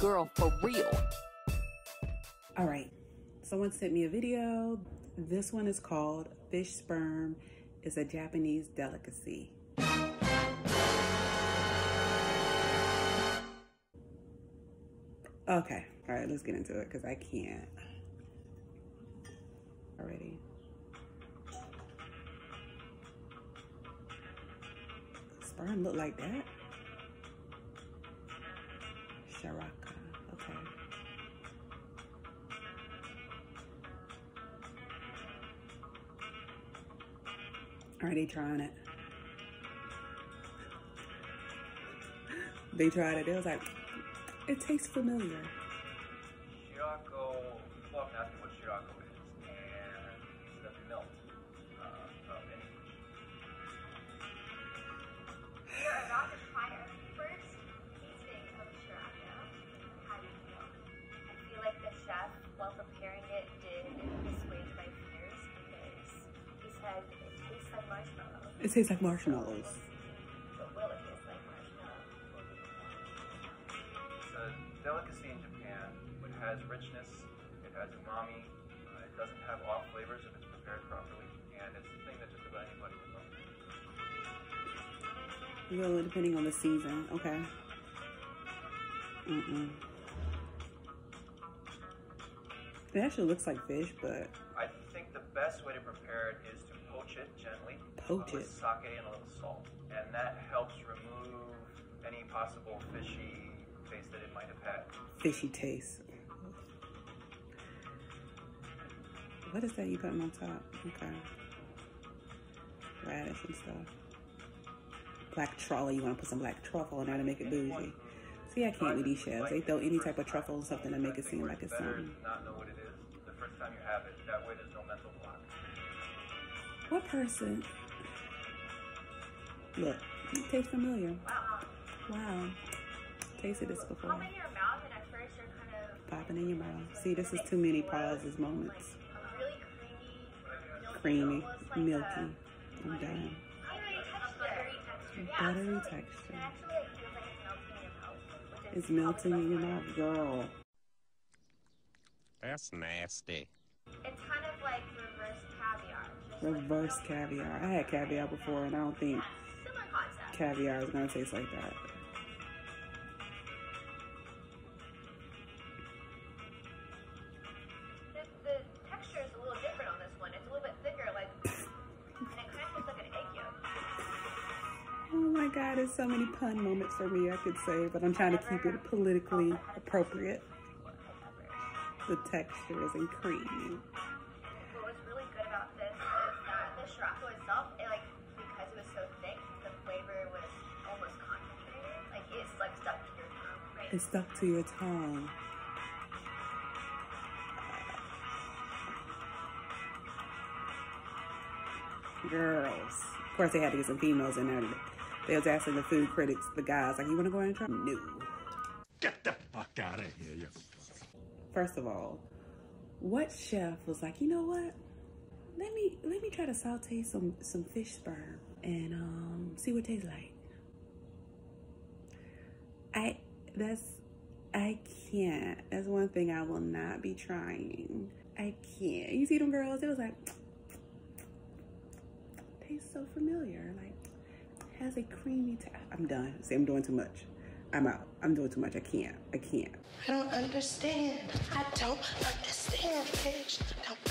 girl for real. All right, someone sent me a video. This one is called Fish Sperm. It's a Japanese delicacy. Okay, all right, let's get into it because I can't already. Sperm look like that? Shirako, They trying it? They tried it. They was like, it tastes familiar. Shirako, people often ask me what is, It tastes like marshmallows. But will it taste like marshmallow? Will be the It's a delicacy in Japan. It has richness, it has umami, uh, it doesn't have off flavors if it's prepared properly, and it's the thing that just about anybody would love. Well, depending on the season. Okay. Mm-mm. It actually looks like fish, but I best way to prepare it is to poach it gently Poach with it. sake and a little salt, and that helps remove any possible fishy taste that it might have had. fishy taste. What is that you putting on top? Okay. Radish and stuff. Black truffle. You want to put some black truffle in there to make it bougie. See, I can't with these chefs. They throw any type of truffle on something to make it seem like it's something. To not know what it is the first time you have it. That way, there's no mental block. What person? Look, it tastes familiar. Wow. Wow. Tasted this before. Pop in your mouth, and at first you're kind of Popping in your mouth. See, this is too many pauses moments. really creamy, milky, Creamy, almost like milky. A, I'm done. buttery texture. Yeah, Buttery absolutely. texture. It actually like, feels like it's melting in your mouth. which is It's melting probably in your the mouth, best girl. That's nasty. It's kind of like reverse caviar. Reverse caviar. I had caviar before, and I don't think caviar is gonna taste like that. The, the texture is a little different on this one. It's a little bit thicker, like, and it kind of tastes like an egg yolk. Oh my God, there's so many pun moments for me I could say, but I'm trying to keep it politically appropriate. The texture isn't creamy. What was really good about this is that the Shirako itself, it like because it was so thick, the flavor was almost concentrated. Like it's like stuck to your tongue, right? It's stuck to your tongue. Girls. Of course, they had to get some females in there. They was asking the food critics, the guys, like, you want to go in and try? No. Get the fuck out of here, you. First of all, what chef was like, you know what? Let me let me try to saute some some fish sperm and um see what it tastes like. I that's I can't. That's one thing I will not be trying. I can't. You see them girls? It was like tastes so familiar. Like has a creamy. i I'm done. See, I'm doing too much. I'm out. I'm doing too much. I can't. I can't. I don't understand. I don't understand, bitch. Don't